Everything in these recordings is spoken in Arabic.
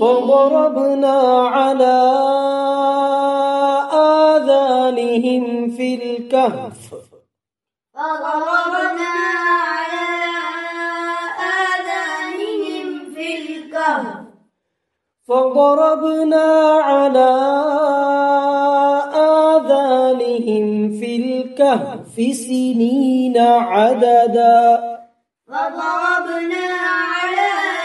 فضربنا على آذانهم في الكهف. فضربنا على آذانهم في الكهف. فضربنا على آذانهم في الكهف سنين عددا. فضربنا على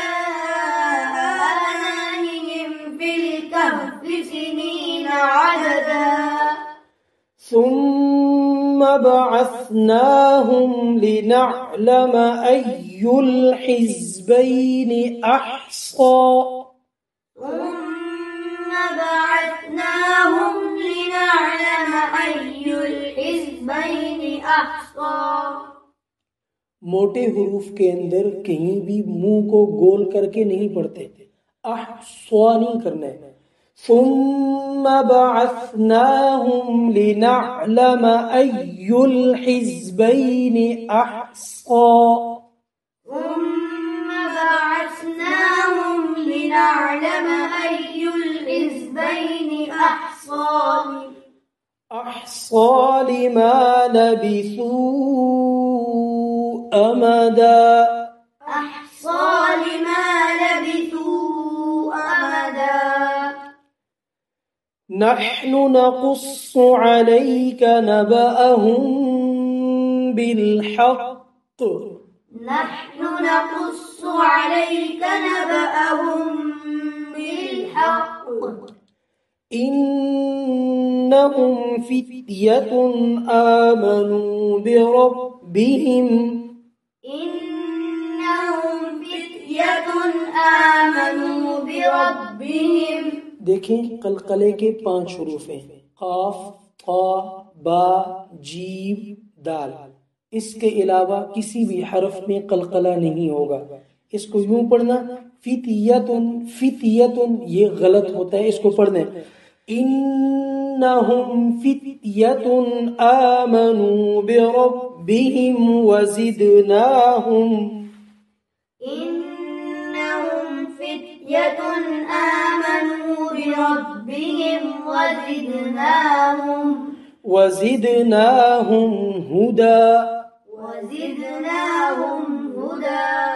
ثم بعثناهم لنعلم أي الحزبين أحصى. ثم بعثناهم لنعلم أي الحزبين أحصى. موٹے حروف کے اندر کہیں بھی منہ کو گول کر کے نہیں پڑھتے. احسوا نہیں کرنا ثم بعثناهم لنعلم أي الحزبين أحصى. ثم بعثناهم لنعلم أي الحزبين أحصى. أحصى لما لبثوا أمدا. أحصى لما نحن نقص عليك نبأهم بالحق. نحن نقص عليك نبأهم بالحق. إنهم فتية آمنوا بربهم. إنهم فتية آمنوا بربهم. دیکھیں قلقلے کے پانچ حروف ہیں۔ قاف، قا، با، جیب، دال۔ اس کے علاوہ کسی بھی حرف میں قلقلہ نہیں ہوگا۔ اس کو یوں پڑھنا، فتیتن فتیتن، یہ غلط ہوتا ہے، اس کو پڑھنے انہم فتیتن آمنوا بربہم وزدناہم انہم فتیتن آمنوا بربهم وزدناهم وزدناهم هدى. وزدناهم هدى.